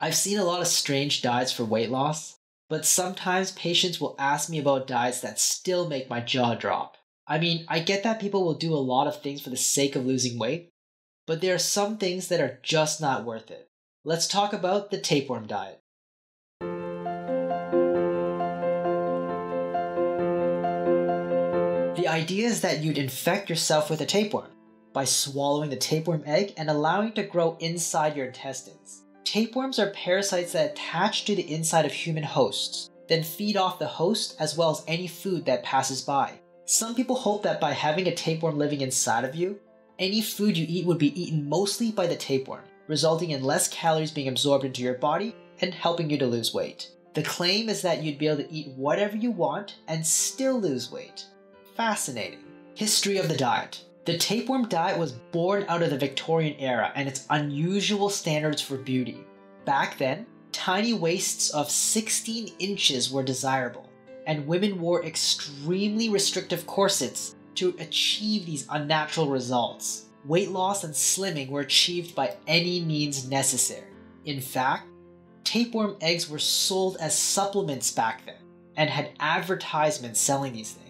I've seen a lot of strange diets for weight loss, but sometimes patients will ask me about diets that still make my jaw drop. I mean, I get that people will do a lot of things for the sake of losing weight, but there are some things that are just not worth it. Let's talk about the tapeworm diet. The idea is that you'd infect yourself with a tapeworm by swallowing the tapeworm egg and allowing it to grow inside your intestines. Tapeworms are parasites that attach to the inside of human hosts, then feed off the host as well as any food that passes by. Some people hope that by having a tapeworm living inside of you, any food you eat would be eaten mostly by the tapeworm, resulting in less calories being absorbed into your body and helping you to lose weight. The claim is that you'd be able to eat whatever you want and still lose weight. Fascinating. History of the diet. The tapeworm diet was born out of the Victorian era and its unusual standards for beauty. Back then, tiny waists of 16 inches were desirable, and women wore extremely restrictive corsets to achieve these unnatural results. Weight loss and slimming were achieved by any means necessary. In fact, tapeworm eggs were sold as supplements back then and had advertisements selling these things.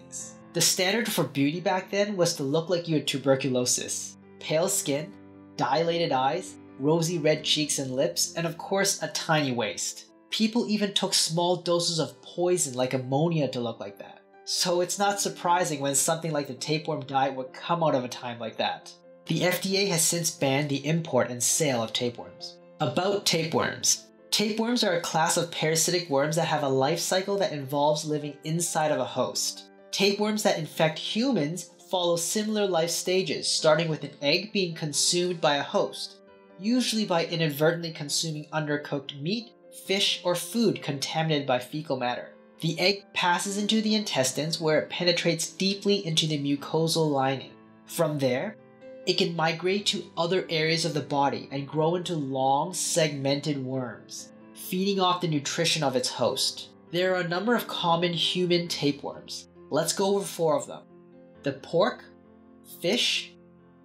The standard for beauty back then was to look like you had tuberculosis. Pale skin, dilated eyes, rosy red cheeks and lips, and of course a tiny waist. People even took small doses of poison like ammonia to look like that. So it's not surprising when something like the tapeworm diet would come out of a time like that. The FDA has since banned the import and sale of tapeworms. About tapeworms. Tapeworms are a class of parasitic worms that have a life cycle that involves living inside of a host. Tapeworms that infect humans follow similar life stages, starting with an egg being consumed by a host, usually by inadvertently consuming undercooked meat, fish, or food contaminated by fecal matter. The egg passes into the intestines where it penetrates deeply into the mucosal lining. From there, it can migrate to other areas of the body and grow into long, segmented worms, feeding off the nutrition of its host. There are a number of common human tapeworms. Let's go over four of them the pork, fish,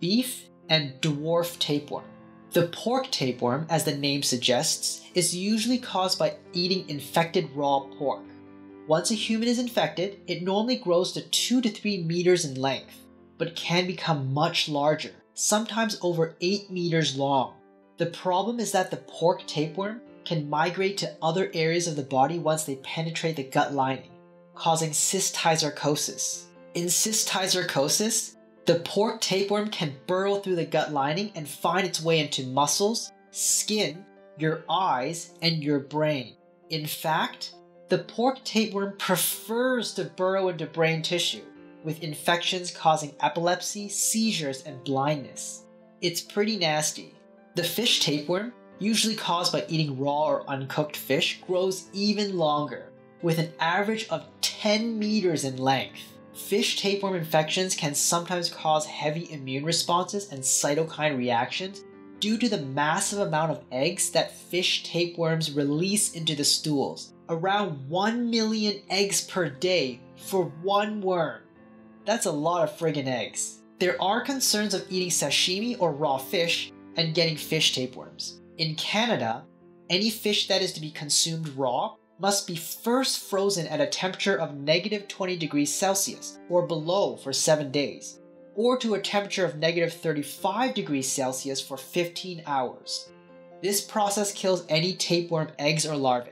beef, and dwarf tapeworm. The pork tapeworm, as the name suggests, is usually caused by eating infected raw pork. Once a human is infected, it normally grows to 2 to 3 meters in length, but can become much larger, sometimes over 8 meters long. The problem is that the pork tapeworm can migrate to other areas of the body once they penetrate the gut lining, causing cysticercosis. In cysticercosis, the pork tapeworm can burrow through the gut lining and find its way into muscles, skin, your eyes, and your brain. In fact, the pork tapeworm prefers to burrow into brain tissue, with infections causing epilepsy, seizures, and blindness. It's pretty nasty. The fish tapeworm, usually caused by eating raw or uncooked fish, grows even longer, with an average of 10 meters in length. Fish tapeworm infections can sometimes cause heavy immune responses and cytokine reactions due to the massive amount of eggs that fish tapeworms release into the stools, around 1 million eggs per day for one worm. That's a lot of friggin' eggs. There are concerns of eating sashimi or raw fish and getting fish tapeworms. In Canada, any fish that is to be consumed raw must be first frozen at a temperature of negative 20 degrees Celsius or below for 7 days, or to a temperature of negative 35 degrees Celsius for 15 hours. This process kills any tapeworm eggs or larvae.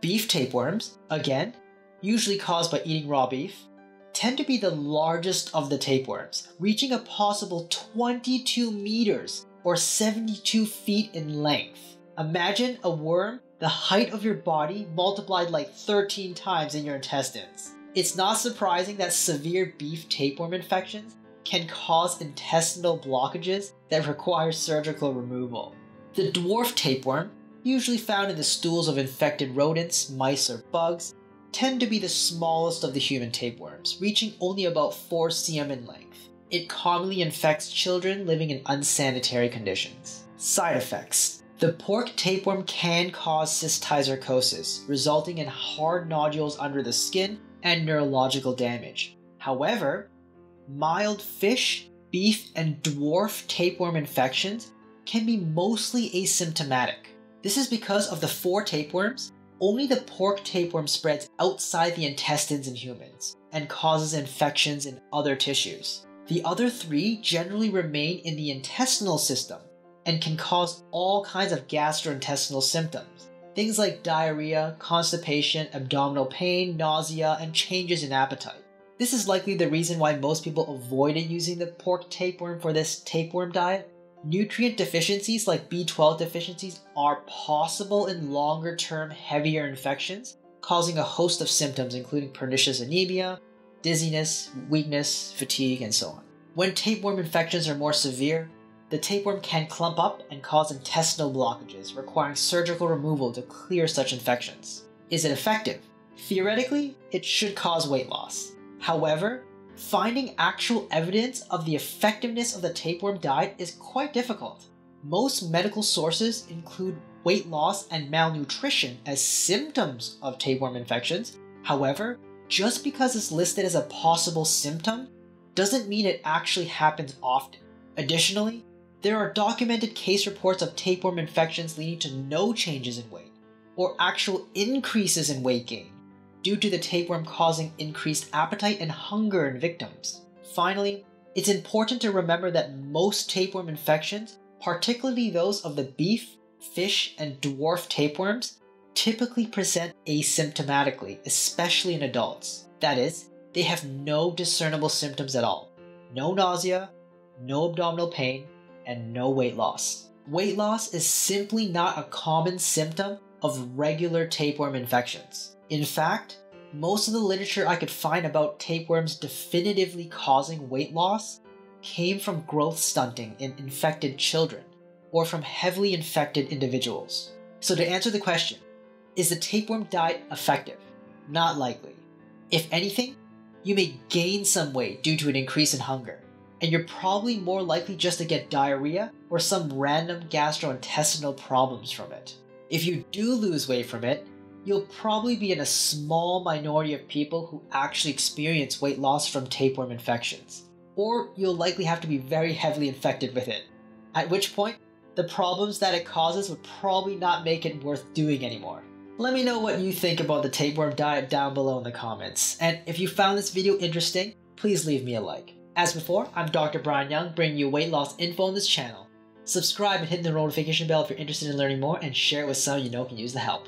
Beef tapeworms, again, usually caused by eating raw beef, tend to be the largest of the tapeworms, reaching a possible 22 meters or 72 feet in length. Imagine a worm the height of your body multiplied like 13 times in your intestines. It's not surprising that severe beef tapeworm infections can cause intestinal blockages that require surgical removal. The dwarf tapeworm, usually found in the stools of infected rodents, mice, or bugs, tend to be the smallest of the human tapeworms, reaching only about 4 cm in length. It commonly infects children living in unsanitary conditions. Side effects the pork tapeworm can cause cysticercosis, resulting in hard nodules under the skin and neurological damage. However, mild fish, beef, and dwarf tapeworm infections can be mostly asymptomatic. This is because of the four tapeworms, only the pork tapeworm spreads outside the intestines in humans and causes infections in other tissues. The other three generally remain in the intestinal system and can cause all kinds of gastrointestinal symptoms. Things like diarrhea, constipation, abdominal pain, nausea, and changes in appetite. This is likely the reason why most people avoided using the pork tapeworm for this tapeworm diet. Nutrient deficiencies like B12 deficiencies are possible in longer term, heavier infections, causing a host of symptoms including pernicious anemia, dizziness, weakness, fatigue, and so on. When tapeworm infections are more severe, the tapeworm can clump up and cause intestinal blockages, requiring surgical removal to clear such infections. Is it effective? Theoretically, it should cause weight loss. However, finding actual evidence of the effectiveness of the tapeworm diet is quite difficult. Most medical sources include weight loss and malnutrition as symptoms of tapeworm infections. However, just because it's listed as a possible symptom doesn't mean it actually happens often. Additionally, there are documented case reports of tapeworm infections leading to no changes in weight, or actual increases in weight gain, due to the tapeworm causing increased appetite and hunger in victims. Finally, it's important to remember that most tapeworm infections, particularly those of the beef, fish, and dwarf tapeworms, typically present asymptomatically, especially in adults. That is, they have no discernible symptoms at all no nausea, no abdominal pain, and no weight loss. Weight loss is simply not a common symptom of regular tapeworm infections. In fact, most of the literature I could find about tapeworms definitively causing weight loss came from growth stunting in infected children or from heavily infected individuals. So, to answer the question, is the tapeworm diet effective? Not likely. If anything, you may gain some weight due to an increase in hunger, and you're probably more likely just to get diarrhea or some random gastrointestinal problems from it. If you do lose weight from it, you'll probably be in a small minority of people who actually experience weight loss from tapeworm infections, or you'll likely have to be very heavily infected with it, at which point, the problems that it causes would probably not make it worth doing anymore. Let me know what you think about the tapeworm diet down below in the comments, and if you found this video interesting, please leave me a like. As before, I'm Dr. Brian Yeung, bringing you weight loss info on this channel. Subscribe and hit the notification bell if you're interested in learning more, and share it with someone you know can use the help.